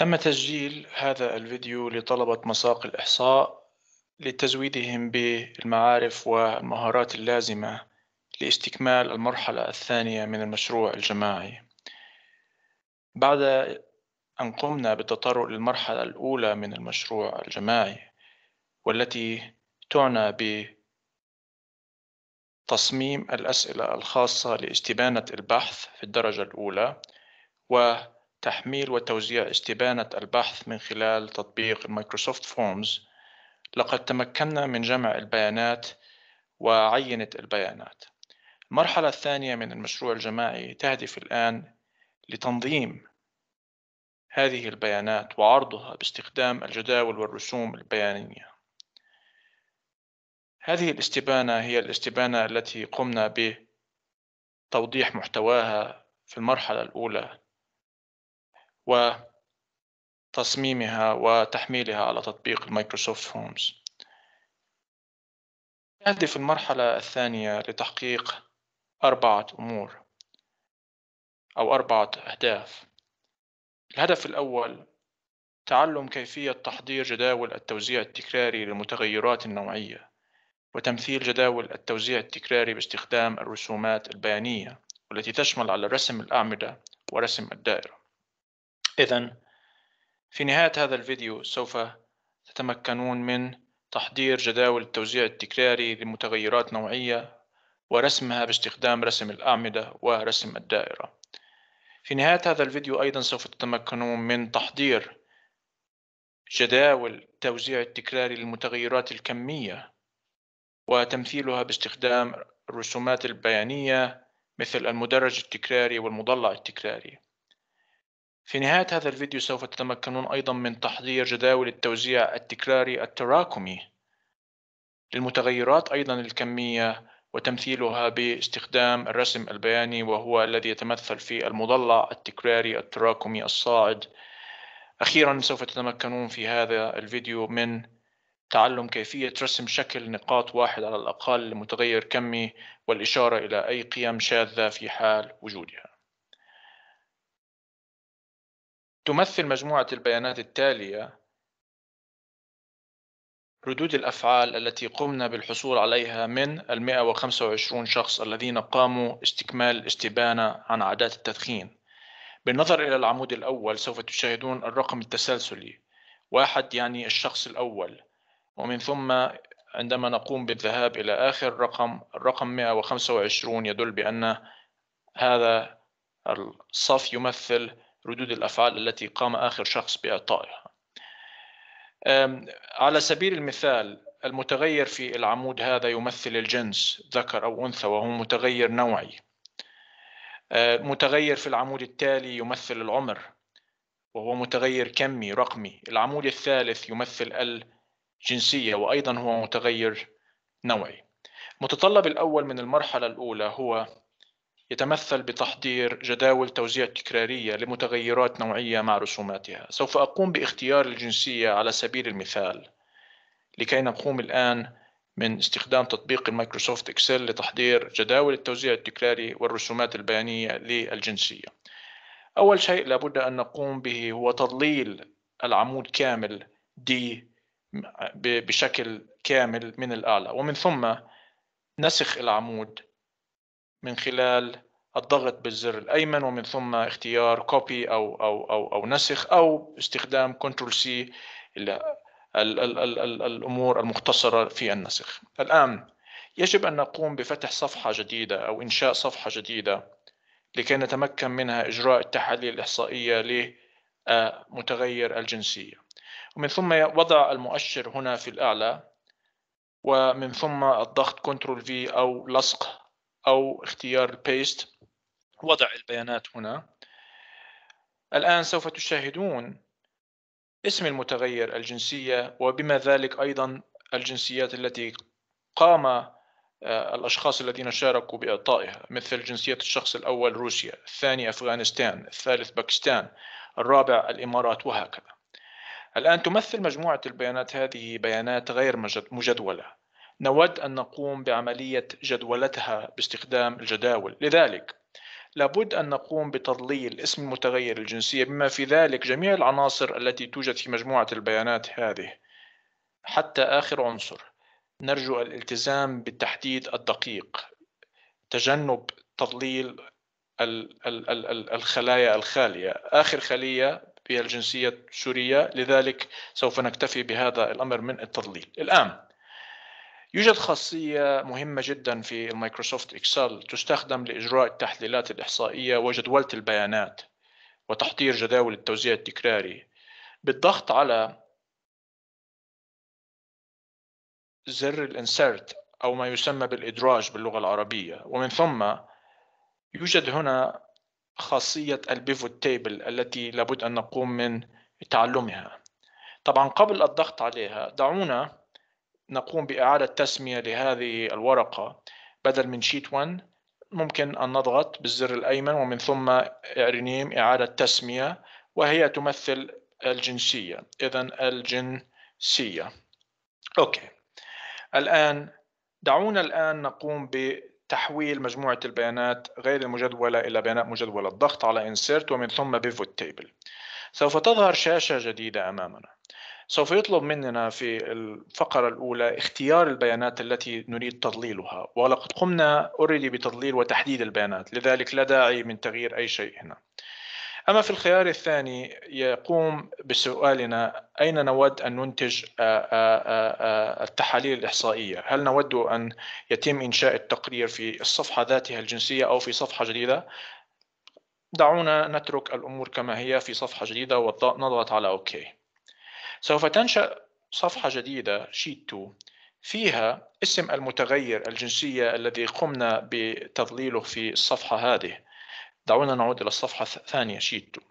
تم تسجيل هذا الفيديو لطلبة مساق الإحصاء لتزويدهم بالمعارف والمهارات اللازمة لاستكمال المرحلة الثانية من المشروع الجماعي. بعد أن قمنا بالتطرق للمرحلة الأولى من المشروع الجماعي والتي تعنى بتصميم الأسئلة الخاصة لاستبانة البحث في الدرجة الأولى و تحميل وتوزيع استبانة البحث من خلال تطبيق Microsoft Forms لقد تمكنا من جمع البيانات وعينة البيانات. المرحلة الثانية من المشروع الجماعي تهدف الآن لتنظيم هذه البيانات وعرضها باستخدام الجداول والرسوم البيانية. هذه الاستبانة هي الاستبانة التي قمنا بتوضيح محتواها في المرحلة الأولى. وتصميمها وتحميلها على تطبيق Microsoft Forms. يهدف المرحلة الثانية لتحقيق أربعة أمور أو أربعة أهداف. الهدف الأول تعلم كيفية تحضير جداول التوزيع التكراري للمتغيرات النوعية وتمثيل جداول التوزيع التكراري باستخدام الرسومات البيانية والتي تشمل على رسم الأعمدة ورسم الدائرة. إذا في نهاية هذا الفيديو سوف تتمكنون من تحضير جداول التوزيع التكراري لمتغيرات نوعية ورسمها باستخدام رسم الأعمدة ورسم الدائرة. في نهاية هذا الفيديو أيضا سوف تتمكنون من تحضير جداول التوزيع التكراري للمتغيرات الكمية وتمثيلها باستخدام الرسومات البيانية مثل المدرج التكراري والمضلع التكراري. في نهاية هذا الفيديو سوف تتمكنون أيضا من تحضير جداول التوزيع التكراري التراكمي للمتغيرات أيضا الكمية وتمثيلها باستخدام الرسم البياني وهو الذي يتمثل في المضلع التكراري التراكمي الصاعد. أخيرا سوف تتمكنون في هذا الفيديو من تعلم كيفية رسم شكل نقاط واحد على الأقل لمتغير كمي والإشارة إلى أي قيم شاذة في حال وجودها. تمثل مجموعة البيانات التالية ردود الأفعال التي قمنا بالحصول عليها من ال 125 شخص الذين قاموا استكمال الاستبانة عن عادات التدخين. بالنظر إلى العمود الأول سوف تشاهدون الرقم التسلسلي. واحد يعني الشخص الأول. ومن ثم عندما نقوم بالذهاب إلى آخر رقم الرقم 125 يدل بأن هذا الصف يمثل ردود الأفعال التي قام آخر شخص بإعطائها. على سبيل المثال المتغير في العمود هذا يمثل الجنس ذكر أو أنثى وهو متغير نوعي. متغير في العمود التالي يمثل العمر وهو متغير كمي رقمي. العمود الثالث يمثل الجنسية وأيضا هو متغير نوعي. المتطلب الأول من المرحلة الأولى هو يتمثل بتحضير جداول توزيع تكرارية لمتغيرات نوعية مع رسوماتها. سوف أقوم باختيار الجنسية على سبيل المثال لكي نقوم الآن من استخدام تطبيق ال Microsoft Excel لتحضير جداول التوزيع التكراري والرسومات البيانية للجنسية. أول شيء لابد أن نقوم به هو تظليل العمود كامل دي بشكل كامل من الأعلى. ومن ثم نسخ العمود من خلال الضغط بالزر الأيمن ومن ثم اختيار copy أو أو أو أو نسخ أو استخدام control C الأمور المختصرة في النسخ. الآن يجب أن نقوم بفتح صفحة جديدة أو إنشاء صفحة جديدة لكي نتمكن منها إجراء التحاليل الإحصائية لمتغير الجنسية ومن ثم وضع المؤشر هنا في الأعلى ومن ثم الضغط control V أو لصق أو اختيار ال paste وضع البيانات هنا. الآن سوف تشاهدون اسم المتغير الجنسية وبما ذلك أيضا الجنسيات التي قام آه، الأشخاص الذين شاركوا بإعطائها مثل جنسية الشخص الأول روسيا الثاني أفغانستان الثالث باكستان الرابع الإمارات وهكذا. الآن تمثل مجموعة البيانات. هذه بيانات غير مجدولة. نود أن نقوم بعملية جدولتها باستخدام الجداول. لذلك لابد أن نقوم بتضليل اسم المتغير الجنسية بما في ذلك جميع العناصر التي توجد في مجموعة البيانات هذه. حتى آخر عنصر نرجو الالتزام بالتحديد الدقيق. تجنب تظليل الخلايا الخالية. آخر خلية هي الجنسية السورية. لذلك سوف نكتفي بهذا الأمر من التظليل. الآن يوجد خاصية مهمة جدا في ال Microsoft Excel تستخدم لإجراء التحليلات الإحصائية وجدولة البيانات وتحضير جداول التوزيع التكراري بالضغط على زر ال insert أو ما يسمى بالإدراج باللغة العربية. ومن ثم يوجد هنا خاصية ال Pivot Table التي لابد أن نقوم من تعلمها. طبعا قبل الضغط عليها دعونا نقوم بإعادة تسمية لهذه الورقة بدل من sheet 1 ممكن أن نضغط بالزر الأيمن ومن ثم rename إعادة تسمية وهي تمثل الجنسية. إذا الجنسية. okay. الآن دعونا الآن نقوم بتحويل مجموعة البيانات غير المجدولة إلى بيانات مجدولة. الضغط على Insert ومن ثم Pivot Table. سوف تظهر شاشة جديدة أمامنا. سوف يطلب مننا في الفقرة الأولى اختيار البيانات التي نريد تظليلها ولقد قمنا already بتظليل وتحديد البيانات لذلك لا داعي من تغيير أي شيء هنا. أما في الخيار الثاني يقوم بسؤالنا أين نود أن ننتج التحاليل الإحصائية؟ هل نود أن يتم إنشاء التقرير في الصفحة ذاتها الجنسية أو في صفحة جديدة؟ دعونا نترك الأمور كما هي في صفحة جديدة ونضغط على OK. سوف تنشأ صفحة جديدة sheet 2 فيها اسم المتغير الجنسية الذي قمنا بتظليله في الصفحة هذه. دعونا نعود إلى الصفحة الثانية sheet 2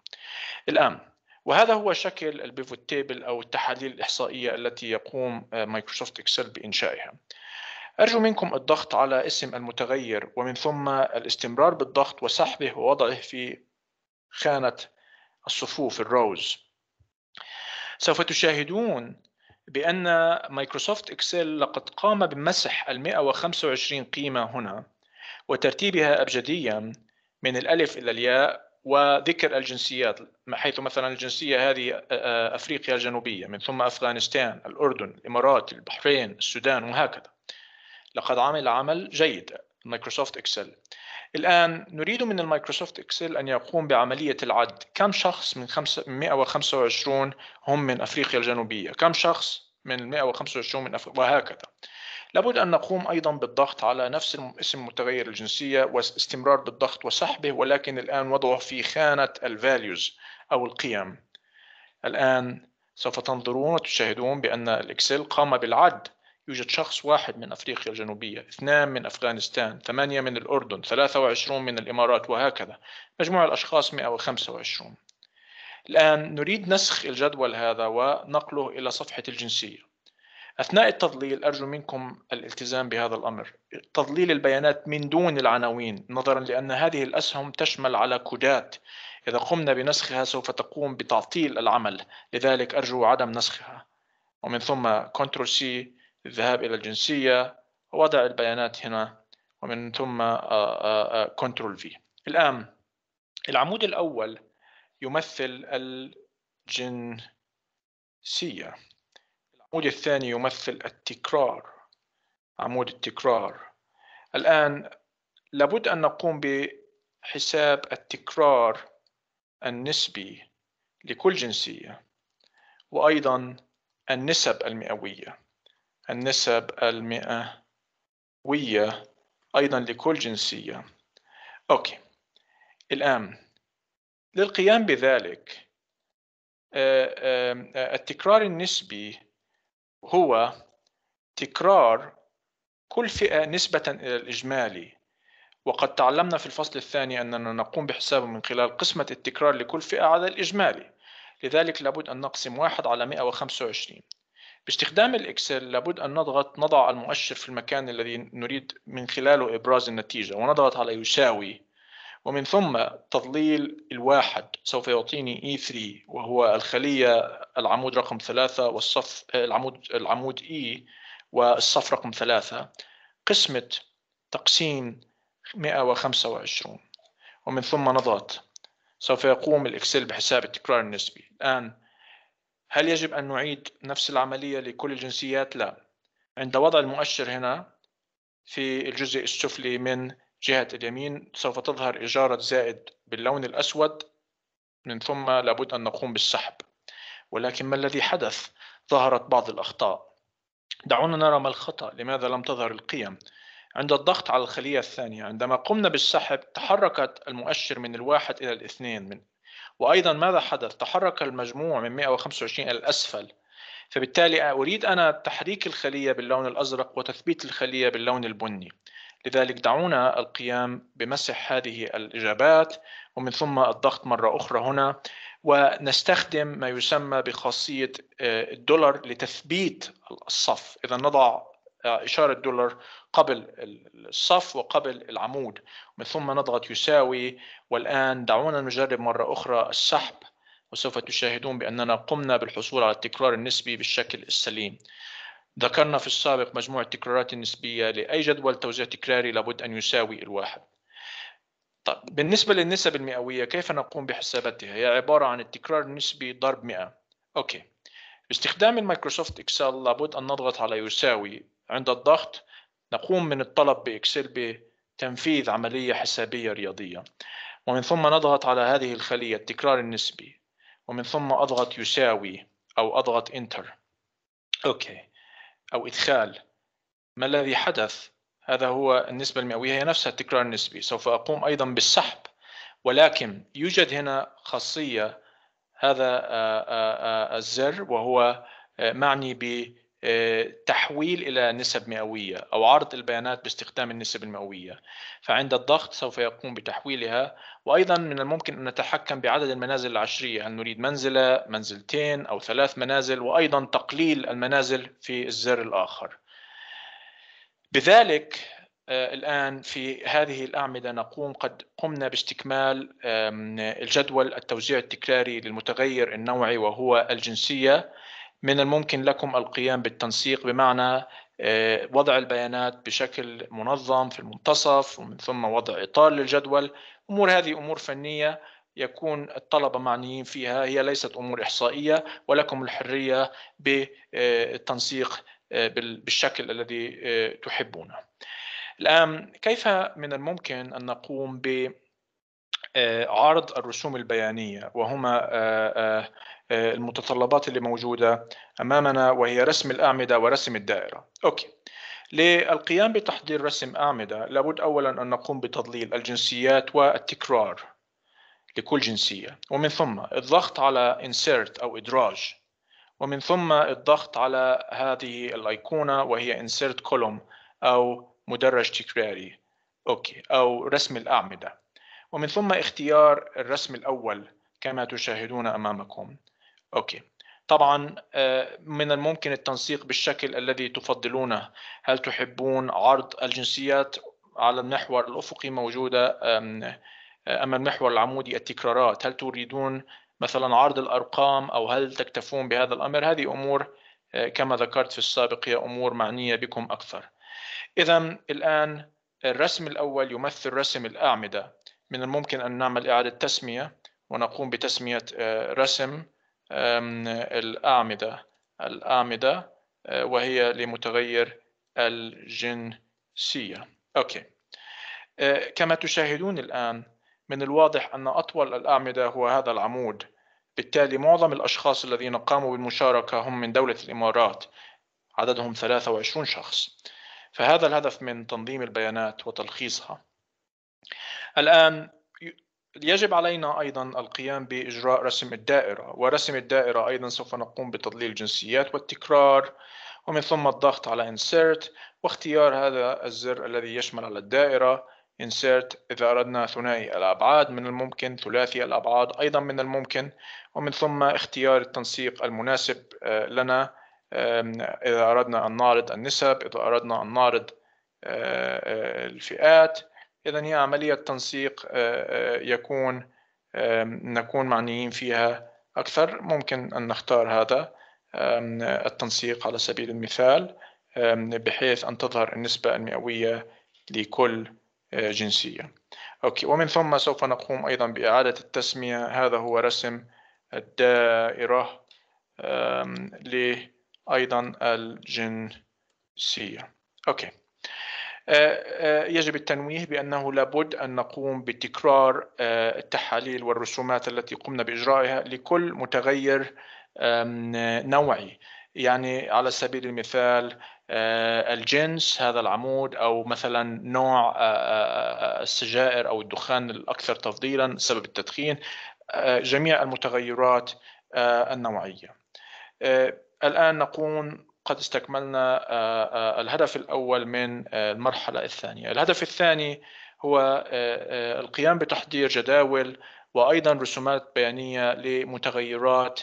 الآن وهذا هو شكل ال pivot table أو التحاليل الإحصائية التي يقوم مايكروسوفت إكسل بإنشائها. أرجو منكم الضغط على اسم المتغير ومن ثم الاستمرار بالضغط وسحبه ووضعه في خانة الصفوف ال rows. سوف تشاهدون بأن مايكروسوفت إكسل لقد قام بمسح ال 125 قيمة هنا وترتيبها أبجديا من الألف إلى الياء وذكر الجنسيات حيث مثلا الجنسية هذه أفريقيا الجنوبية من ثم أفغانستان الأردن الإمارات البحرين السودان وهكذا. لقد عمل عمل جيد مايكروسوفت إكسل. الآن نريد من المايكروسوفت إكسل أن يقوم بعملية العد. كم شخص من 125 هم من أفريقيا الجنوبية؟ كم شخص من 125 من أفريقيا؟ وهكذا. لابد أن نقوم أيضا بالضغط على نفس اسم متغير الجنسية واستمرار بالضغط وسحبه ولكن الآن وضعه في خانة ال values أو القيم. الآن سوف تنظرون وتشاهدون بأن الإكسل قام بالعد. يوجد شخص واحد من أفريقيا الجنوبية اثنان من أفغانستان ثمانية من الأردن 23 من الإمارات وهكذا. مجموع الأشخاص 125 الآن نريد نسخ الجدول هذا ونقله إلى صفحة الجنسية. أثناء التظليل أرجو منكم الالتزام بهذا الأمر. تظليل البيانات من دون العناوين نظرا لأن هذه الأسهم تشمل على كودات. إذا قمنا بنسخها سوف تقوم بتعطيل العمل. لذلك أرجو عدم نسخها. ومن ثم control C الذهاب إلى الجنسية ووضع البيانات هنا ومن ثم control V الآن العمود الأول يمثل الجنسية. العمود الثاني يمثل التكرار عمود التكرار. الآن لابد أن نقوم بحساب التكرار النسبي لكل جنسية وأيضا النسب المئوية. النسب المئوية أيضا لكل جنسية. okay. الآن للقيام بذلك التكرار النسبي هو تكرار كل فئة نسبة إلى الإجمالي. وقد تعلمنا في الفصل الثاني أننا نقوم بحسابه من خلال قسمة التكرار لكل فئة على الإجمالي. لذلك لابد أن نقسم واحد على 125 باستخدام الإكسل لابد أن نضغط نضع المؤشر في المكان الذي نريد من خلاله إبراز النتيجة ونضغط على يساوي ومن ثم تضليل الواحد سوف يعطيني E3 وهو الخلية العمود رقم ثلاثة والصف العمود العمود E والصف رقم ثلاثة قسمة تقسيم 125 ومن ثم نضغط سوف يقوم الإكسل بحساب التكرار النسبي. الآن هل يجب أن نعيد نفس العملية لكل الجنسيات؟ لا عند وضع المؤشر هنا في الجزء السفلي من جهة اليمين سوف تظهر إجارة زائد باللون الأسود من ثم لابد أن نقوم بالسحب ولكن ما الذي حدث؟ ظهرت بعض الأخطاء دعونا نرى ما الخطأ لماذا لم تظهر القيم عند الضغط على الخلية الثانية عندما قمنا بالسحب تحركت المؤشر من الواحد إلى الاثنين من وأيضا ماذا حدث؟ تحرك المجموع من 125 إلى الأسفل. فبالتالي أريد أنا تحريك الخلية باللون الأزرق وتثبيت الخلية باللون البني. لذلك دعونا القيام بمسح هذه الإجابات ومن ثم الضغط مرة أخرى هنا ونستخدم ما يسمى بخاصية آه، الدولار لتثبيت الصف. إذا نضع إشارة دولار قبل الصف وقبل العمود ومن ثم نضغط يساوي والآن دعونا نجرب مرة أخرى السحب وسوف تشاهدون بأننا قمنا بالحصول على التكرار النسبي بالشكل السليم. ذكرنا في السابق مجموع التكرارات النسبية لأي جدول توزيع تكراري لابد أن يساوي الواحد. طيب بالنسبة للنسب المئوية كيف نقوم بحساباتها؟ هي عبارة عن التكرار النسبي ضرب 100 okay. باستخدام المايكروسوفت إكسل لابد أن نضغط على يساوي عند الضغط نقوم من الطلب بإكسل بتنفيذ عملية حسابية رياضية. ومن ثم نضغط على هذه الخلية التكرار النسبي. ومن ثم أضغط يساوي أو أضغط إنتر. أوكي. أو إدخال. ما الذي حدث؟ هذا هو النسبة المئوية هي نفسها التكرار النسبي. سوف أقوم أيضا بالسحب. ولكن يوجد هنا خاصية. هذا آه، آه، آه، الزر وهو معني بتحويل إلى نسب مئوية أو عرض البيانات باستخدام النسب المئوية. فعند الضغط سوف يقوم بتحويلها وأيضا من الممكن أن نتحكم بعدد المنازل العشرية هل نريد منزلة منزلتين أو ثلاث منازل وأيضا تقليل المنازل في الزر الآخر. بذلك آه، الآن في هذه الأعمدة نقوم قد قمنا باستكمال الجدول التوزيع التكراري للمتغير النوعي وهو الجنسية. من الممكن لكم القيام بالتنسيق بمعنى آه، وضع البيانات بشكل منظم في المنتصف ومن ثم وضع إطار للجدول. أمور هذه أمور فنية يكون الطلبة معنيين فيها هي ليست أمور إحصائية ولكم الحرية بالتنسيق آه، بالشكل الذي آه، تحبونه. الآن كيف من الممكن أن نقوم ب عرض الرسوم البيانية؟ وهما المتطلبات اللي موجودة أمامنا وهي رسم الأعمدة ورسم الدائرة. okay. للقيام بتحضير رسم أعمدة لابد أولا أن نقوم بتظليل الجنسيات والتكرار لكل جنسية. ومن ثم الضغط على insert أو إدراج. ومن ثم الضغط على هذه الأيقونة وهي insert column أو مدرج تكراري. okay. أو رسم الأعمدة. ومن ثم اختيار الرسم الأول كما تشاهدون أمامكم. أوكي. طبعا آه، من الممكن التنسيق بالشكل الذي تفضلونه. هل تحبون عرض الجنسيات على المحور الأفقي موجودة أم المحور العمودي التكرارات؟ هل تريدون مثلا عرض الأرقام أو هل تكتفون بهذا الأمر؟ هذه أمور آه، كما ذكرت في السابق هي أمور معنية بكم أكثر. إذا الآن الرسم الأول يمثل رسم الأعمدة. من الممكن أن نعمل إعادة تسمية ونقوم بتسمية آه، رسم. الأعمدة. الأعمدة آه، وهي لمتغير الجنسية. أوكي. آه، كما تشاهدون الآن من الواضح أن أطول الأعمدة هو هذا العمود. بالتالي معظم الأشخاص الذين قاموا بالمشاركة هم من دولة الإمارات. عددهم 23 شخص. فهذا الهدف من تنظيم البيانات وتلخيصها. الآن يجب علينا أيضا القيام بإجراء رسم الدائرة ورسم الدائرة أيضا سوف نقوم بتضليل الجنسيات والتكرار ومن ثم الضغط على Insert واختيار هذا الزر الذي يشمل على الدائرة. Insert إذا أردنا ثنائي الأبعاد من الممكن ثلاثي الأبعاد أيضا من الممكن ومن ثم اختيار التنسيق المناسب آه، لنا إذا أردنا أن نعرض النسب إذا أردنا أن نعرض آه، آه، الفئات. إذا هي عملية تنسيق آه، آه، يكون نكون معنيين فيها أكثر. ممكن أن نختار هذا التنسيق على سبيل المثال بحيث أن تظهر النسبة المئوية لكل آه، جنسية. okay. ومن ثم سوف نقوم أيضا بإعادة التسمية. هذا هو رسم الدائرة لأيضا الجنسية. okay. يجب التنويه بأنه لابد أن نقوم بتكرار التحاليل والرسومات التي قمنا بإجرائها لكل متغير نوعي. يعني على سبيل المثال آه، الجنس هذا العمود أو مثلا نوع آه، آه، السجائر أو الدخان الأكثر تفضيلا سبب التدخين جميع المتغيرات النوعية. الآن نكون قد استكملنا الهدف الأول من المرحلة الثانية. الهدف الثاني هو القيام بتحضير جداول وأيضا رسومات بيانية لمتغيرات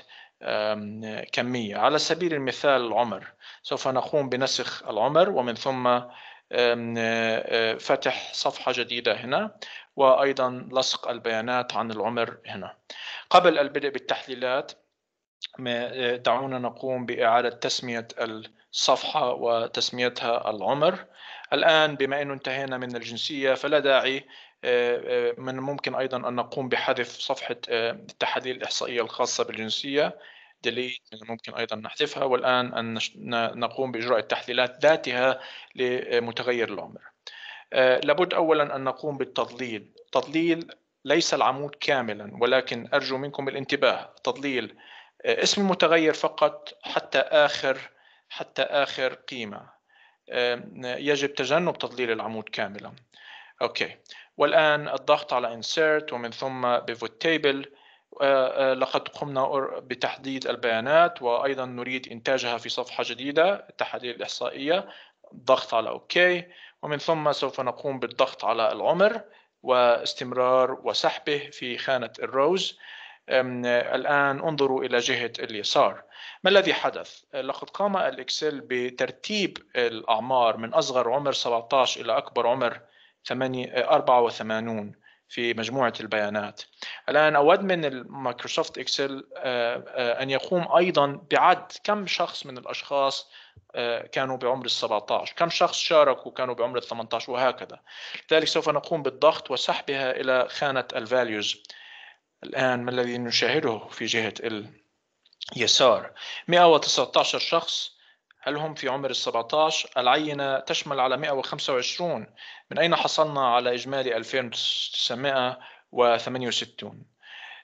كمية. على سبيل المثال العمر. سوف نقوم بنسخ العمر ومن ثم فتح صفحة جديدة هنا وأيضا لصق البيانات عن العمر هنا. قبل البدء بالتحليلات دعونا نقوم بإعادة تسمية الصفحة وتسميتها العمر. الآن بما أنه انتهينا من الجنسية فلا داعي من الممكن أيضا أن نقوم بحذف صفحة التحاليل الإحصائية الخاصة بالجنسية. delete من الممكن أيضا نحذفها. والآن أن نقوم بإجراء التحليلات ذاتها لمتغير العمر. لابد أولا أن نقوم بالتضليل. تضليل ليس العمود كاملا ولكن أرجو منكم الانتباه. تضليل اسم المتغير فقط حتى آخر حتى آخر قيمة. يجب تجنب تضليل العمود كاملا. أوكي. والآن الضغط على insert ومن ثم pivot table. آه، آه، لقد قمنا بتحديد البيانات وأيضا نريد إنتاجها في صفحة جديدة التحاليل الإحصائية. ضغط على okay. ومن ثم سوف نقوم بالضغط على العمر واستمرار وسحبه في خانة ال rows. الآن انظروا إلى جهة اليسار. ما الذي حدث؟ لقد قام الإكسل بترتيب الأعمار من أصغر عمر 17 إلى أكبر عمر 84 في مجموعة البيانات. الآن أود من المايكروسوفت إكسل آه، آه، أن يقوم أيضا بعد كم شخص من الأشخاص آه، كانوا بعمر ال 17 كم شخص شاركوا كانوا بعمر ال 18 وهكذا. لذلك سوف نقوم بالضغط وسحبها إلى خانة الفاليوز الآن ما الذي نشاهده في جهة اليسار 119 شخص هل هم في عمر ال 17 العينة تشمل على 125 من أين حصلنا على إجمالي 2968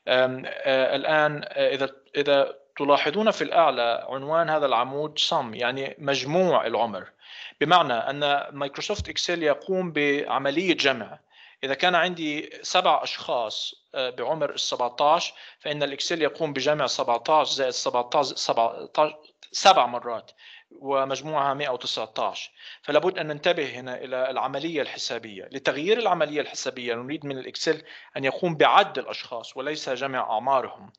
الآن إذا إذا تلاحظون في الأعلى عنوان هذا العمود sum يعني مجموع العمر. بمعنى أن مايكروسوفت إكسل يقوم بعملية جمع. إذا كان عندي سبع أشخاص بعمر ال 17 فإن الإكسل يقوم بجمع 17 زائد 17 17 سبع مرات ومجموعها 119 فلا بد أن ننتبه هنا إلى العملية الحسابية. لتغيير العملية الحسابية نريد من الإكسل أن يقوم بعد الأشخاص وليس جمع أعمارهم.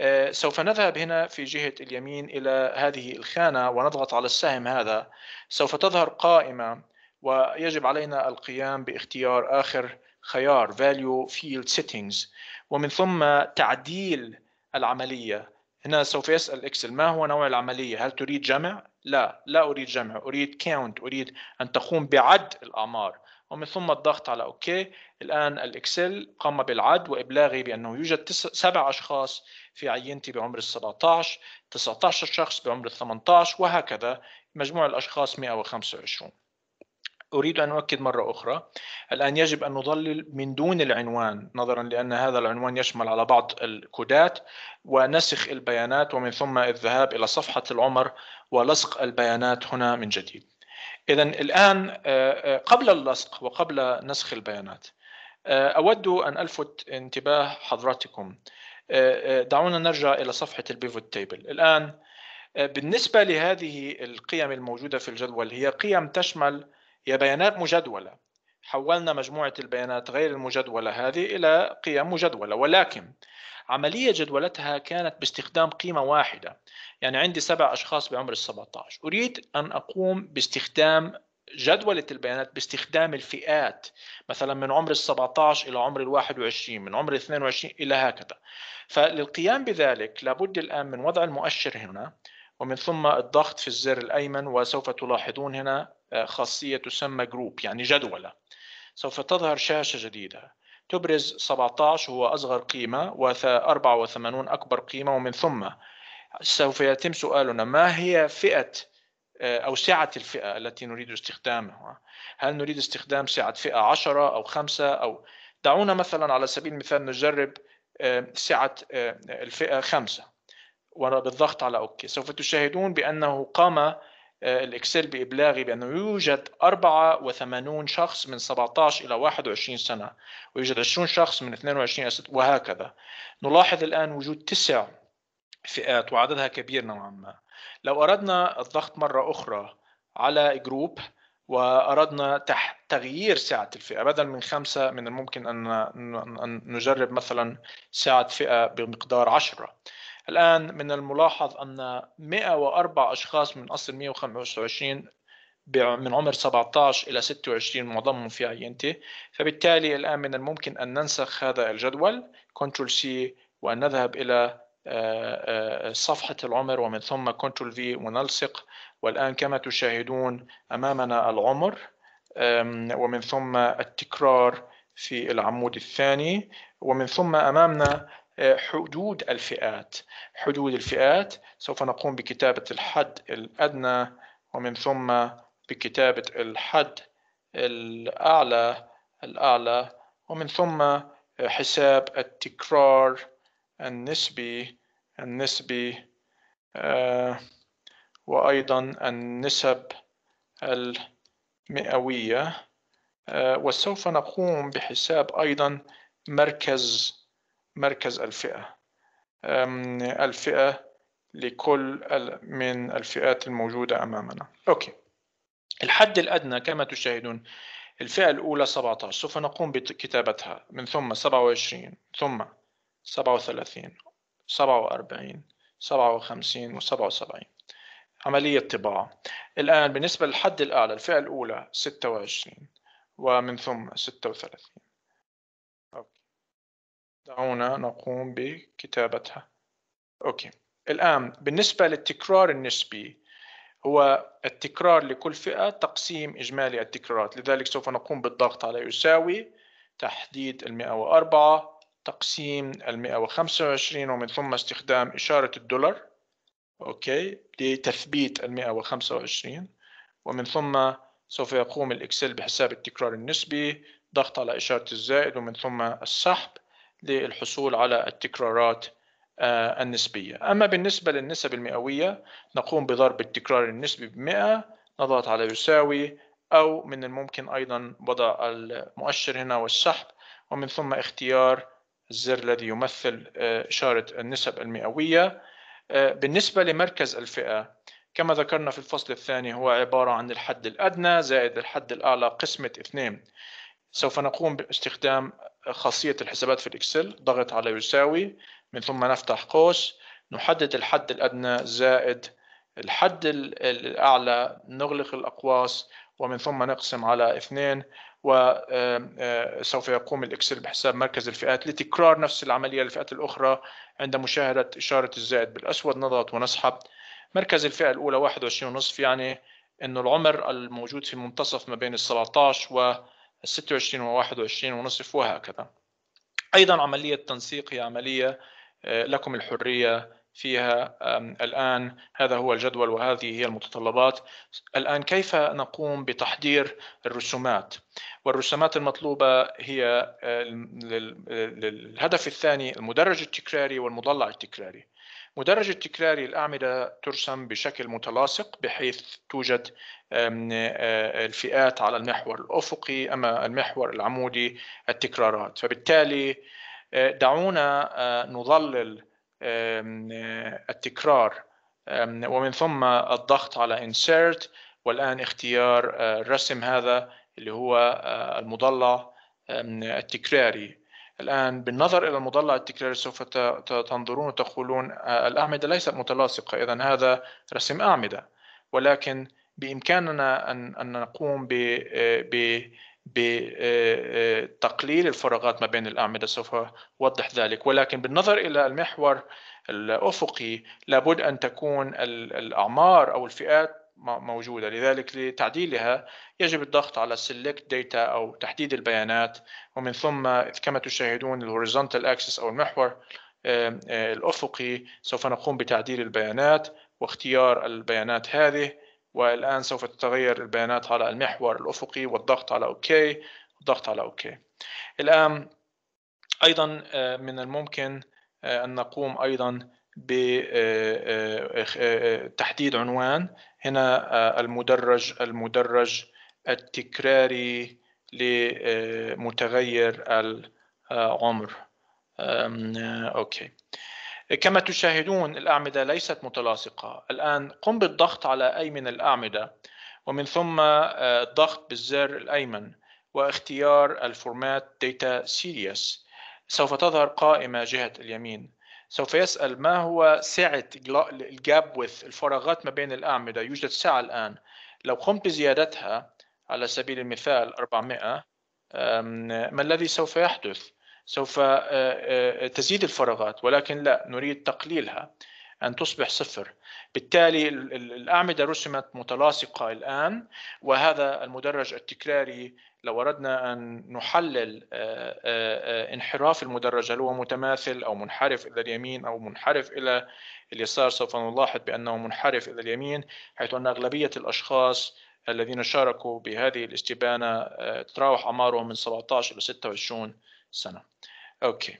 آه، سوف نذهب هنا في جهة اليمين إلى هذه الخانة ونضغط على السهم هذا. سوف تظهر قائمة ويجب علينا القيام باختيار آخر خيار Value Field Settings. ومن ثم تعديل العملية. هنا سوف يسأل إكسل ما هو نوع العملية؟ هل تريد جمع؟ لا لا أريد جمع أريد count أريد أن تقوم بعد الأعمار. ومن ثم الضغط على أوكي. الآن الإكسل قام بالعد وإبلاغي بأنه يوجد سبع أشخاص في عينتي بعمر ال 17 19 شخص بعمر ال 18 وهكذا. مجموع الأشخاص 125 أريد أن أؤكد مرة أخرى الآن يجب أن نظلل من دون العنوان نظرا لأن هذا العنوان يشمل على بعض الكودات ونسخ البيانات ومن ثم الذهاب إلى صفحة العمر ولصق البيانات هنا من جديد. إذا الآن آه، آه، قبل اللصق وقبل نسخ البيانات آه، أود أن ألفت انتباه حضراتكم. دعونا نرجع إلى صفحة ال pivot table. الآن بالنسبة لهذه القيم الموجودة في الجدول هي قيم تشمل هي بيانات مجدولة. حولنا مجموعة البيانات غير المجدولة هذه إلى قيم مجدولة. ولكن عملية جدولتها كانت باستخدام قيمة واحدة. يعني عندي سبع أشخاص بعمر ال 17 أريد أن أقوم باستخدام جدولة البيانات باستخدام الفئات مثلا من عمر ال 17 إلى عمر ال 21 من عمر ال 22 إلى هكذا. فللقيام بذلك لابد الآن من وضع المؤشر هنا ومن ثم الضغط في الزر الأيمن وسوف تلاحظون هنا خاصية تسمى جروب يعني جدولة. سوف تظهر شاشة جديدة. تبرز 17 هو أصغر قيمة و84 أكبر قيمة ومن ثم سوف يتم سؤالنا ما هي فئة آه، أو سعة الفئة التي نريد استخدامها؟ هل نريد استخدام سعة فئة 10 أو 5 أو دعونا مثلا على سبيل المثال نجرب آه، سعة آه، الفئة 5 وبالضغط على أوكي. سوف تشاهدون بأنه قام الإكسل بإبلاغي بأنه يوجد 84 شخص من 17 إلى 21 سنة ويوجد 20 شخص من 22 إلى وهكذا. نلاحظ الآن وجود تسع فئات وعددها كبير نوعا ما. لو أردنا الضغط مرة أخرى على جروب وأردنا تغيير سعة الفئة بدل من خمسة من الممكن أن نجرب مثلا سعة فئة بمقدار عشرة. الآن من الملاحظ أن 104 أشخاص من أصل 125 من عمر 17 إلى 26 معظمهم في عينتي فبالتالي الآن من الممكن أن ننسخ هذا الجدول control C وأن نذهب إلى آه، آه، صفحة العمر ومن ثم control V ونلصق. والآن كما تشاهدون أمامنا العمر ومن ثم التكرار في العمود الثاني ومن ثم أمامنا حدود الفئات. حدود الفئات سوف نقوم بكتابة الحد الأدنى ومن ثم بكتابة الحد الأعلى الأعلى ومن ثم حساب التكرار النسبي النسبي آه، وأيضا النسب المئوية. آه، وسوف نقوم بحساب أيضا مركز مركز الفئة. الفئة لكل من الفئات الموجودة أمامنا. أوكي. الحد الأدنى كما تشاهدون الفئة الأولى 17 سوف نقوم بكتابتها. من ثم 27 ثم 37 47 57 و 77 عملية طباعة. الآن بالنسبة للحد الأعلى الفئة الأولى 26 ومن ثم 36 okay. دعونا نقوم بكتابتها. okay. الآن بالنسبة للتكرار النسبي هو التكرار لكل فئة تقسيم إجمالي التكرارات. لذلك سوف نقوم بالضغط على يساوي تحديد المئة وأربعة تقسيم المئة وخمسة وعشرين ومن ثم استخدام إشارة الدولار. أوكي. لتثبيت المئة وخمسة وعشرين. ومن ثم سوف يقوم الإكسل بحساب التكرار النسبي ضغط على إشارة الزائد ومن ثم السحب. للحصول على التكرارات آه، النسبية. أما بالنسبة للنسب المئوية نقوم بضرب التكرار النسبي بمئة نضغط على يساوي أو من الممكن أيضا وضع المؤشر هنا والسحب ومن ثم اختيار الزر الذي يمثل آه، إشارة النسب المئوية. آه، بالنسبة لمركز الفئة كما ذكرنا في الفصل الثاني هو عبارة عن الحد الأدنى زائد الحد الأعلى قسمة اثنين. سوف نقوم باستخدام خاصية الحسابات في الإكسل. ضغط على يساوي. من ثم نفتح قوس. نحدد الحد الأدنى زائد الحد الأعلى. نغلق الأقواس. ومن ثم نقسم على اثنين. وسوف يقوم الإكسل بحساب مركز الفئات لتكرار نفس العملية للفئات الأخرى عند مشاهدة إشارة الزائد بالأسود. نضغط ونسحب. مركز الفئة الأولى 21 ونصف يعني أنه العمر الموجود في المنتصف ما بين ال 17 و 26 و 21 ونصف وهكذا. أيضا عملية تنسيق هي عملية آه، لكم الحرية فيها الآن. هذا هو الجدول وهذه هي المتطلبات. الآن كيف نقوم بتحضير الرسومات؟ والرسومات المطلوبة هي الهدف الثاني المدرج التكراري والمضلع التكراري. مدرج التكراري الأعمدة ترسم بشكل متلاصق بحيث توجد الفئات على المحور الأفقي أما المحور العمودي التكرارات. فبالتالي دعونا نظلل التكرار ومن ثم الضغط على insert والآن اختيار الرسم هذا اللي هو المضلع التكراري. الآن بالنظر إلى المضلع التكراري سوف تنظرون وتقولون الأعمدة ليست متلاصقة إذا هذا رسم أعمدة. ولكن بإمكاننا أن نقوم ب بتقليل الفراغات ما بين الأعمدة سوف أوضح ذلك. ولكن بالنظر إلى المحور الأفقي لابد أن تكون الأعمار أو الفئات موجودة. لذلك لتعديلها يجب الضغط على select data أو تحديد البيانات ومن ثم كما تشاهدون ال horizontal axis أو المحور الأفقي سوف نقوم بتعديل البيانات واختيار البيانات هذه والآن سوف تتغير البيانات على المحور الأفقي والضغط على OK والضغط على OK. الآن أيضا من الممكن أن نقوم أيضا بتحديد عنوان هنا المدرج المدرج التكراري لمتغير العمر. okay. كما تشاهدون الأعمدة ليست متلاصقة. الآن قم بالضغط على أي من الأعمدة ومن ثم الضغط بالزر الأيمن واختيار ال format data series سوف تظهر قائمة جهة اليمين. سوف يسأل ما هو سعة ال gap width الفراغات ما بين الأعمدة؟ يوجد سعة الآن. لو قمت بزيادتها على سبيل المثال 400 ما الذي سوف يحدث؟ سوف تزيد الفراغات ولكن لا نريد تقليلها. أن تصبح صفر. بالتالي الأعمدة رسمت متلاصقة الآن وهذا المدرج التكراري لو أردنا أن نحلل انحراف المدرج هل هو متماثل أو منحرف إلى اليمين أو منحرف إلى اليسار سوف نلاحظ بأنه منحرف إلى اليمين حيث أن أغلبية الأشخاص الذين شاركوا بهذه الاستبانة تتراوح أعمارهم من 17 إلى 26 سنة. أوكي.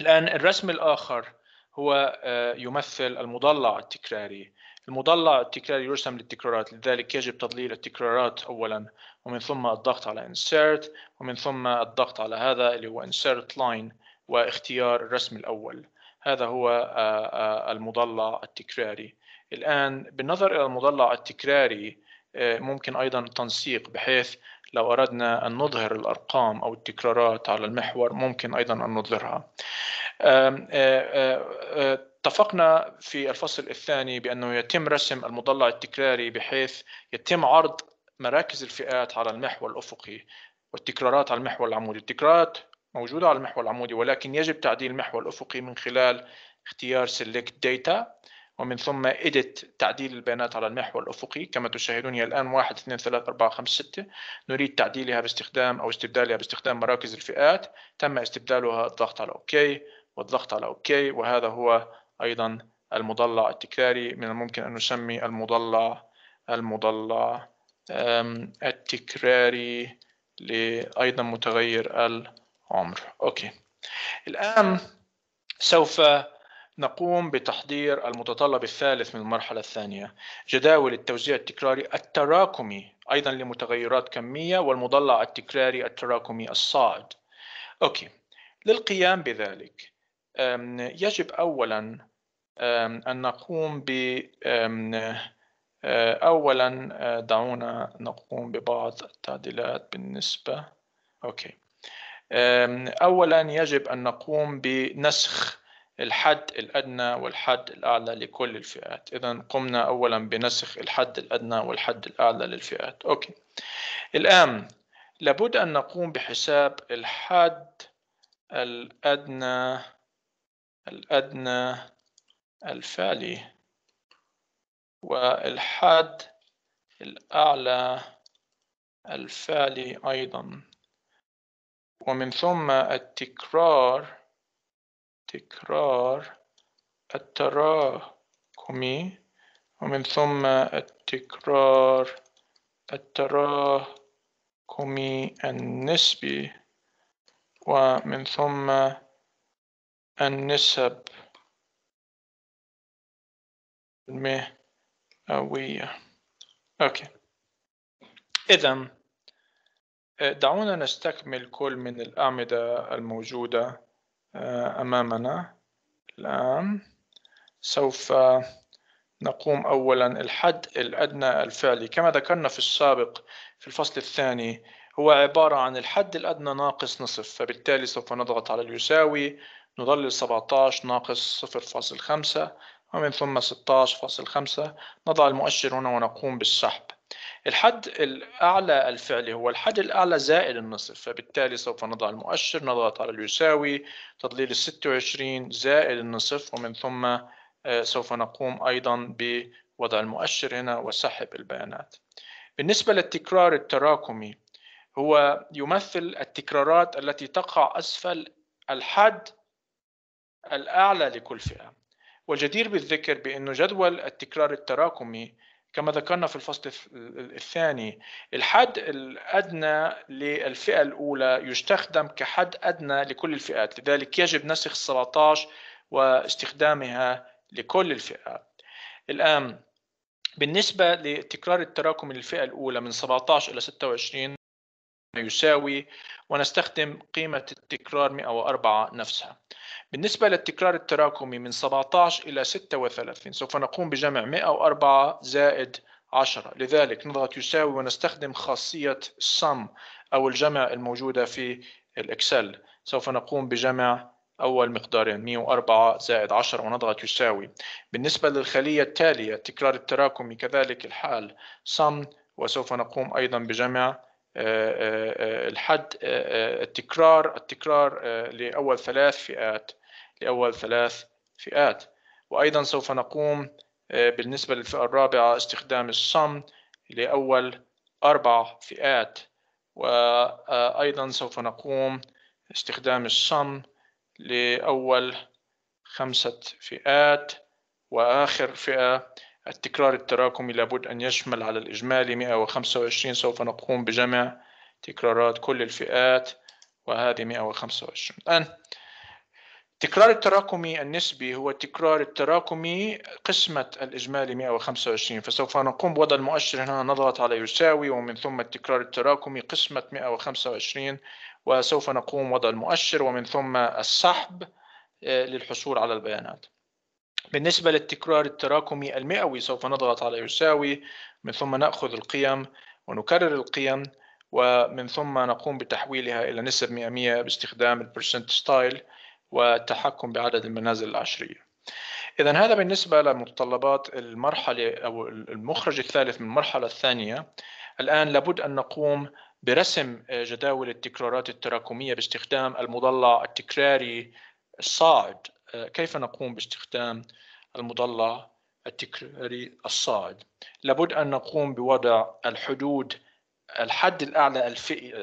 الآن الرسم الآخر هو يمثل المضلع التكراري. المضلع التكراري يرسم للتكرارات لذلك يجب تضليل التكرارات أولا ومن ثم الضغط على insert ومن ثم الضغط على هذا اللي هو insert line واختيار الرسم الأول. هذا هو المضلع التكراري. الآن بالنظر إلى المضلع التكراري ممكن أيضا تنسيق بحيث لو أردنا أن نظهر الأرقام أو التكرارات على المحور ممكن أيضا أن نظهرها. اتفقنا في الفصل الثاني بأنه يتم رسم المضلع التكراري بحيث يتم عرض مراكز الفئات على المحور الأفقي والتكرارات على المحور العمودي. التكرارات موجودة على المحور العمودي ولكن يجب تعديل المحور الأفقي من خلال اختيار Select Data ومن ثم edit تعديل البيانات على المحور الأفقي. كما تشاهدون هي الآن 1 2 3 4 5 6 نريد تعديلها باستخدام أو استبدالها باستخدام مراكز الفئات. تم استبدالها الضغط على OK والضغط على OK. وهذا هو أيضا المضلع التكراري من الممكن أن نسمي المضلع المضلع التكراري لأيضا متغير العمر. okay. الآن سوف نقوم بتحضير المتطلب الثالث من المرحلة الثانية. جداول التوزيع التكراري التراكمي أيضا لمتغيرات كمية والمضلع التكراري التراكمي الصاعد. okay. للقيام بذلك يجب أولا أن نقوم ب أولا دعونا نقوم ببعض التعديلات بالنسبة. okay. أولا يجب أن نقوم بنسخ الحد الأدنى والحد الأعلى لكل الفئات. إذا قمنا أولا بنسخ الحد الأدنى والحد الأعلى للفئات. أوكي. الآن لابد أن نقوم بحساب الحد الأدنى الأدنى الفعلي. والحد الأعلى الفعلي أيضا. ومن ثم التكرار تكرار التراكمي. ومن ثم التكرار التراكمي النسبي. ومن ثم النسب المئوية. أوكي. إذا دعونا نستكمل كل من الأعمدة الموجودة آه، أمامنا. الآن سوف نقوم أولا. الحد الأدنى الفعلي. كما ذكرنا في السابق في الفصل الثاني هو عبارة عن الحد الأدنى ناقص نصف فبالتالي سوف نضغط على اليساوي نظلل 17 ناقص 0.5 ومن ثم 16.5 نضع المؤشر هنا ونقوم بالسحب. الحد الأعلى الفعلي هو الحد الأعلى زائد النصف فبالتالي سوف نضع المؤشر نضغط على اليساوي تضليل الستة وعشرين زائد النصف ومن ثم آه، سوف نقوم أيضا وضع المؤشر هنا وسحب البيانات. بالنسبة للتكرار التراكمي هو يمثل التكرارات التي تقع أسفل الحد الأعلى لكل فئة. والجدير بالذكر بأن جدول التكرار التراكمي كما ذكرنا في الفصل الثاني الحد الأدنى للفئة الأولى يستخدم كحد أدنى لكل الفئات. لذلك يجب نسخ 17 واستخدامها لكل الفئات الآن بالنسبة لتكرار التراكم للفئة الأولى من 17 إلى 26 يساوي ونستخدم قيمة التكرار 104 نفسها. بالنسبة للتكرار التراكمي من 17 إلى 36 سوف نقوم بجمع 104 زائد 10 لذلك نضغط يساوي ونستخدم خاصية السم أو الجمع الموجودة في الإكسل. سوف نقوم بجمع أول مقدارين 104 زائد 10 ونضغط يساوي. بالنسبة للخلية التالية التكرار التراكمي كذلك الحال sum وسوف نقوم أيضا بجمع آه، آه، آه، الحد التكرار التكرار لأول ثلاث فئات. لأول ثلاث فئات. وأيضا سوف نقوم بالنسبة للفئة الرابعة استخدام الصم لأول أربع فئات. وأيضا سوف نقوم استخدام الصم لأول خمسة فئات. وآخر فئة التكرار التراكمي لابد أن يشمل على الإجمالي 125 سوف نقوم بجمع تكرارات كل الفئات وهذه 125 الآن التكرار التراكمي النسبي هو التكرار التراكمي قسمة الإجمالي 125 فسوف نقوم بوضع المؤشر هنا نضغط على يساوي ومن ثم التكرار التراكمي قسمة 125 وسوف نقوم وضع المؤشر ومن ثم السحب آه، للحصول على البيانات. بالنسبة للتكرار التراكمي المئوي سوف نضغط على يساوي من ثم نأخذ القيم ونكرر القيم ومن ثم نقوم بتحويلها إلى نسب 100 باستخدام ال percent style والتحكم بعدد المنازل العشرية. إذا هذا بالنسبة لمتطلبات المرحلة أو المخرج الثالث من المرحلة الثانية. الآن لابد أن نقوم برسم جداول التكرارات التراكمية باستخدام المضلع التكراري الصاعد. كيف نقوم باستخدام المضلع التكراري الصاعد؟ لابد أن نقوم بوضع الحدود الحد الأعلى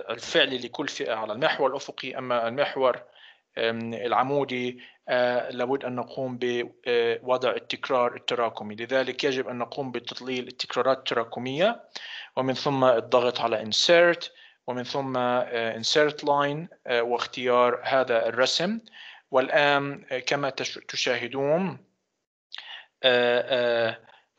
الفعلي لكل فئة على المحور الأفقي. أما المحور العمودي آه، لابد أن نقوم بوضع التكرار التراكمي. لذلك يجب أن نقوم بتضليل التكرارات التراكمية ومن ثم الضغط على insert ومن ثم آه، insert line آه، واختيار هذا الرسم. والآن كما تشاهدون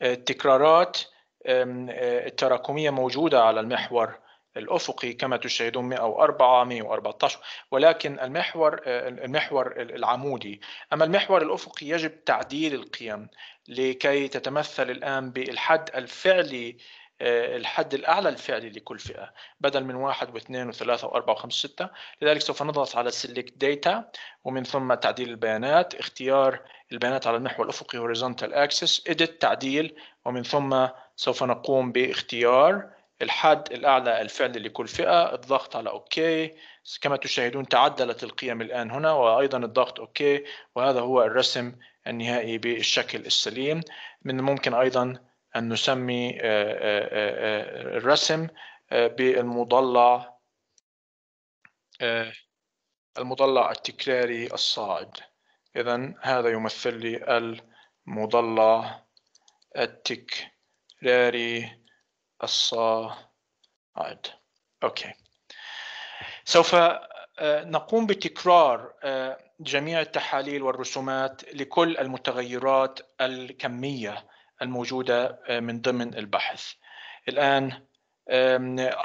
التكرارات التراكمية موجودة على المحور. الأفقي كما تشاهدون 104 114 ولكن المحور المحور العمودي. أما المحور الأفقي يجب تعديل القيم لكي تتمثل الآن بالحد الفعلي الحد الأعلى الفعلي لكل فئة بدل من واحد واثنين وثلاثة وأربعة وخمسة ستة لذلك سوف نضغط على Select Data ومن ثم تعديل البيانات. اختيار البيانات على المحور الأفقي Horizontal Axis Edit تعديل. ومن ثم سوف نقوم باختيار الحد الأعلى الفعلي لكل فئة الضغط على OK. كما تشاهدون تعدلت القيم الآن هنا وأيضا الضغط OK وهذا هو الرسم النهائي بالشكل السليم. من الممكن أيضا أن نسمي آه، آه، آه، الرسم بالمضلع المضلع التكراري الصاعد. إذا هذا يمثل لي المضلع التكراري الصاعد. أوكي سوف نقوم بتكرار جميع التحاليل والرسومات لكل المتغيرات الكمية الموجودة آه، من ضمن البحث. الآن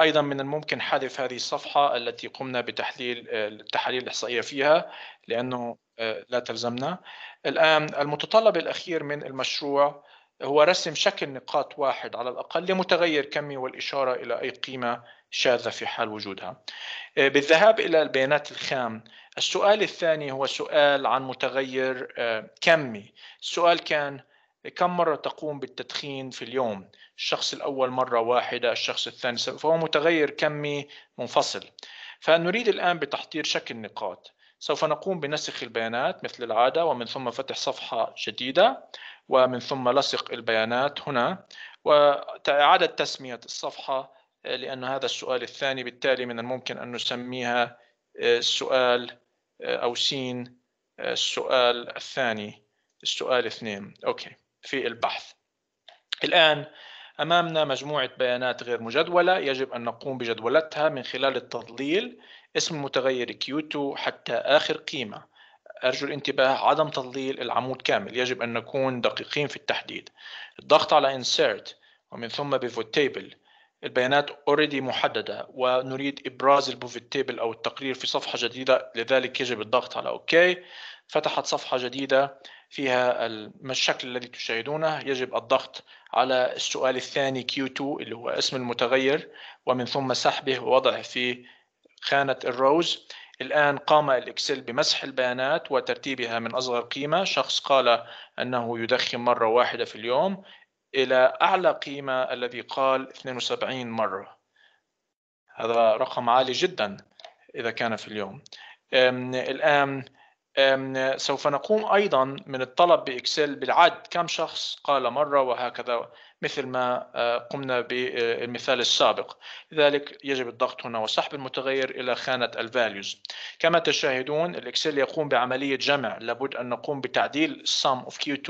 أيضا من الممكن حذف هذه الصفحة التي قمنا بتحليل آه، التحاليل الإحصائية فيها لأنه آه، لا تلزمنا. الآن المتطلب الأخير من المشروع هو رسم شكل نقاط واحد على الأقل لمتغير كمي والإشارة إلى أي قيمة شاذة في حال وجودها. بالذهاب إلى البيانات الخام السؤال الثاني هو سؤال عن متغير كمي. السؤال كان كم مرة تقوم بالتدخين في اليوم؟ الشخص الأول مرة واحدة الشخص الثاني فهو متغير كمي منفصل. فنريد الآن بتحضير شكل نقاط سوف نقوم بنسخ البيانات مثل العادة ومن ثم فتح صفحة جديدة ومن ثم لصق البيانات هنا. وإعادة تسمية الصفحة لأن هذا السؤال الثاني بالتالي من الممكن أن نسميها السؤال آه، أو سين آه، السؤال الثاني السؤال اثنين. أوكي في البحث. الآن أمامنا مجموعة بيانات غير مجدولة. يجب أن نقوم بجدولتها من خلال التضليل. اسم المتغير Q2 حتى آخر قيمة. أرجو الانتباه عدم تضليل العمود كامل. يجب أن نكون دقيقين في التحديد. الضغط على Insert ومن ثم Pivot Table. البيانات already محددة ونريد إبراز ال pivot table أو التقرير في صفحة جديدة. لذلك يجب الضغط على OK فتحت صفحة جديدة فيها الشكل الذي تشاهدونه. يجب الضغط على السؤال الثاني Q2 اللي هو اسم المتغير ومن ثم سحبه ووضعه في خانة ال rows. الآن قام الإكسل بمسح البيانات وترتيبها من أصغر قيمة. شخص قال أنه يدخن مرة واحدة في اليوم إلى أعلى قيمة الذي قال 72 مرة. هذا رقم عالي جدا إذا كان في اليوم. الآن سوف نقوم أيضا من الطلب بإكسل بالعد. كم شخص قال مرة وهكذا مثل ما قمنا بالمثال السابق. لذلك يجب الضغط هنا وسحب المتغير إلى خانة ال values كما تشاهدون الإكسل يقوم بعملية جمع. لابد أن نقوم بتعديل sum of Q2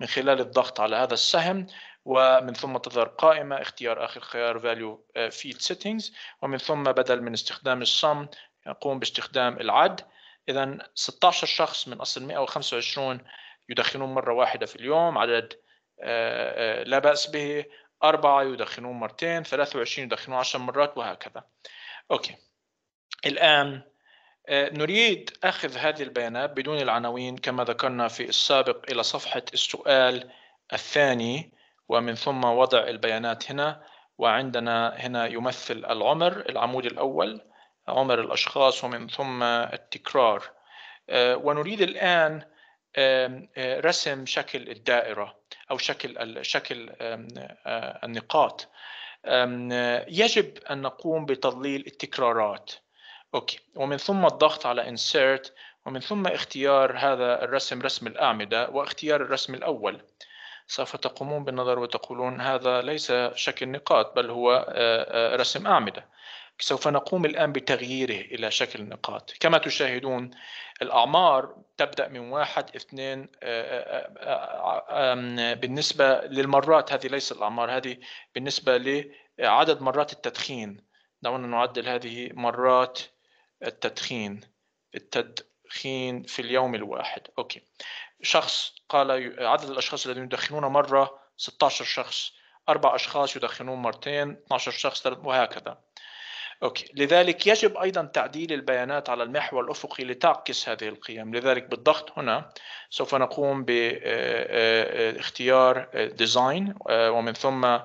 من خلال الضغط على هذا السهم ومن ثم تظهر قائمة اختيار آخر خيار value field settings. ومن ثم بدل من استخدام السم يقوم باستخدام العد. إذا 16 شخص من أصل 125 يدخنون مرة واحدة في اليوم عدد آه، آه، لا بأس به أربعة يدخنون مرتين 23 يدخنون 10 مرات وهكذا. أوكي. الآن آه، نريد أخذ هذه البيانات بدون العناوين كما ذكرنا في السابق إلى صفحة السؤال الثاني ومن ثم وضع البيانات هنا وعندنا هنا يمثل العمر العمود الأول. عمر الأشخاص ومن ثم التكرار. ونريد الآن رسم شكل الدائرة أو شكل شكل النقاط. يجب أن نقوم بتضليل التكرارات. أوكي. ومن ثم الضغط على Insert ومن ثم اختيار هذا الرسم رسم الأعمدة واختيار الرسم الأول. سوف تقومون بالنظر وتقولون هذا ليس شكل نقاط بل هو رسم أعمدة. سوف نقوم الآن بتغييره إلى شكل النقاط كما تشاهدون الأعمار تبدأ من واحد اثنين بالنسبة للمرات هذه ليست الأعمار هذه بالنسبة لعدد مرات التدخين. دعونا نعدل هذه مرات التدخين التدخين في اليوم الواحد. okay. شخص قال عدد الأشخاص الذين يدخنون مرة 16 شخص أربع أشخاص يدخنون مرتين 12 شخص وهكذا. okay. لذلك يجب أيضا تعديل البيانات على المحور الأفقي لتعكس هذه القيم. لذلك بالضغط هنا سوف نقوم باختيار design ومن ثم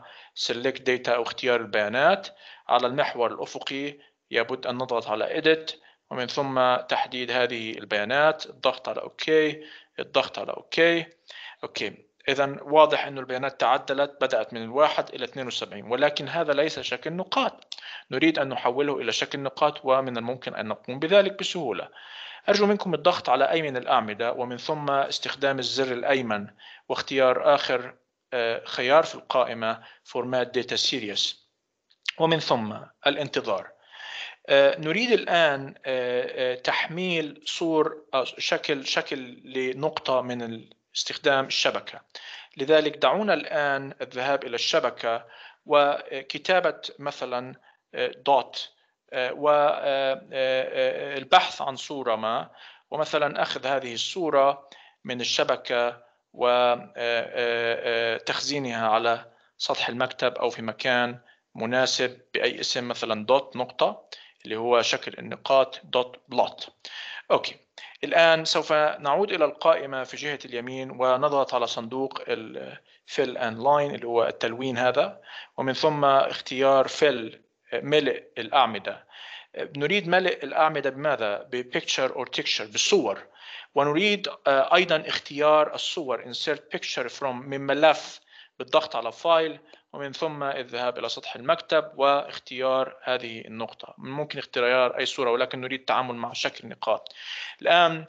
select data أو اختيار البيانات على المحور الأفقي. لا بد أن نضغط على edit ومن ثم تحديد هذه البيانات. الضغط على OK. الضغط على OK. OK. إذا واضح أن البيانات تعدلت بدأت من الواحد إلى 72 ولكن هذا ليس شكل نقاط نريد أن نحوله إلى شكل نقاط ومن الممكن أن نقوم بذلك بسهولة. أرجو منكم الضغط على أي من الأعمدة ومن ثم استخدام الزر الأيمن واختيار آخر آه، خيار في القائمة Format Data Series. ومن ثم الانتظار. آه، نريد الآن آه، تحميل صور شكل شكل لنقطة من استخدام الشبكة. لذلك دعونا الآن الذهاب إلى الشبكة وكتابة مثلا dot والبحث عن صورة ما ومثلا أخذ هذه الصورة من الشبكة وتخزينها على سطح المكتب أو في مكان مناسب بأي اسم مثلا dot نقطة اللي هو شكل النقاط dot plot. OK. الآن سوف نعود إلى القائمة في جهة اليمين ونضغط على صندوق ال fill and line اللي هو التلوين هذا. ومن ثم اختيار fill ملء الأعمدة. نريد ملء الأعمدة بماذا؟ ب picture أو texture بالصور. ونريد أيضا اختيار الصور insert picture from من ملف بالضغط على file ومن ثم الذهاب إلى سطح المكتب واختيار هذه النقطة. ممكن اختيار أي صورة ولكن نريد التعامل مع شكل نقاط الآن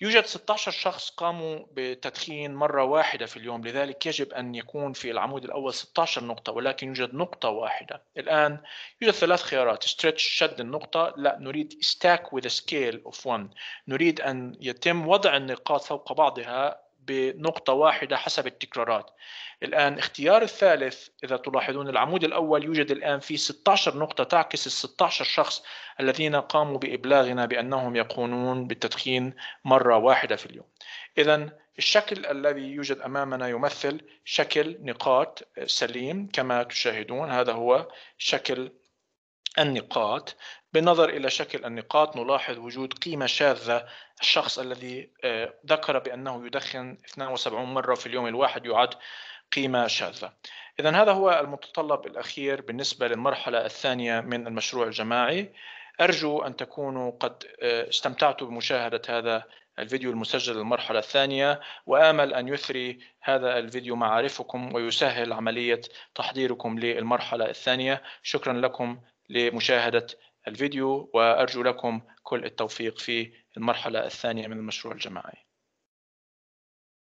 يوجد 16 شخص قاموا بتدخين مرة واحدة في اليوم. لذلك يجب أن يكون في العمود الأول 16 نقطة ولكن يوجد نقطة واحدة. الآن يوجد ثلاث خيارات. Stretch شد النقطة. لا نريد stack with a scale of one. نريد أن يتم وضع النقاط فوق بعضها بنقطة واحدة حسب التكرارات. الآن اختيار الثالث إذا تلاحظون العمود الأول يوجد الآن في 16 نقطة تعكس ال 16 شخص الذين قاموا بإبلاغنا بأنهم يقومون بالتدخين مرة واحدة في اليوم. إذا الشكل الذي يوجد أمامنا يمثل شكل نقاط سليم كما تشاهدون. هذا هو شكل النقاط. بالنظر إلى شكل النقاط نلاحظ وجود قيمة شاذة. الشخص الذي آه، ذكر بأنه يدخن 72 مرة في اليوم الواحد يعد قيمة شاذة. إذا هذا هو المتطلب الأخير بالنسبة للمرحلة الثانية من المشروع الجماعي. أرجو أن تكونوا قد آه، استمتعتوا بمشاهدة هذا الفيديو المسجل للمرحلة الثانية. وآمل أن يثري هذا الفيديو معارفكم ويسهل عملية تحضيركم للمرحلة الثانية. شكرا لكم لمشاهدة الفيديو وأرجو لكم كل التوفيق في المرحلة الثانية من المشروع الجماعي.